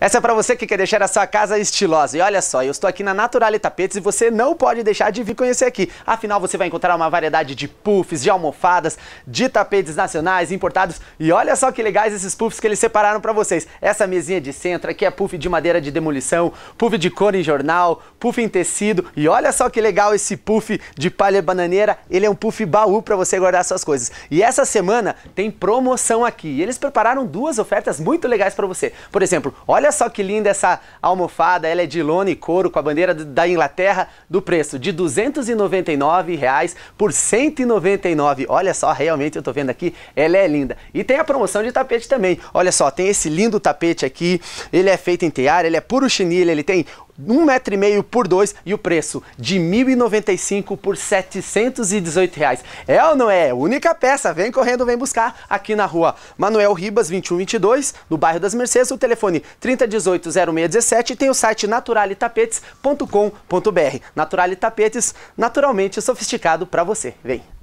Essa é para você que quer deixar a sua casa estilosa. E olha só, eu estou aqui na Naturale Tapetes e você não pode deixar de vir conhecer aqui. Afinal, você vai encontrar uma variedade de puffs, de almofadas, de tapetes nacionais, importados. E olha só que legais esses puffs que eles separaram para vocês. Essa mesinha de centro aqui é puff de madeira de demolição, puff de cor em jornal, puff em tecido. E olha só que legal esse puff de palha bananeira. Ele é um puff baú para você guardar suas coisas. E essa semana tem promoção aqui. E eles prepararam duas ofertas muito legais para você. Por exemplo, olha Olha só que linda essa almofada, ela é de lona e couro com a bandeira da Inglaterra, do preço de 299 reais por R$ 199. Olha só, realmente eu tô vendo aqui, ela é linda. E tem a promoção de tapete também. Olha só, tem esse lindo tapete aqui, ele é feito em tear, ele é puro chinilha, ele tem um metro e meio por dois e o preço de 1.095 por 718 reais. É ou não é? Única peça, vem correndo, vem buscar aqui na rua Manuel Ribas 2122, no bairro das Mercedes, o telefone 3018-0617 e tem o site naturalitapetes.com.br. Naturale Tapetes, naturalmente sofisticado para você. Vem!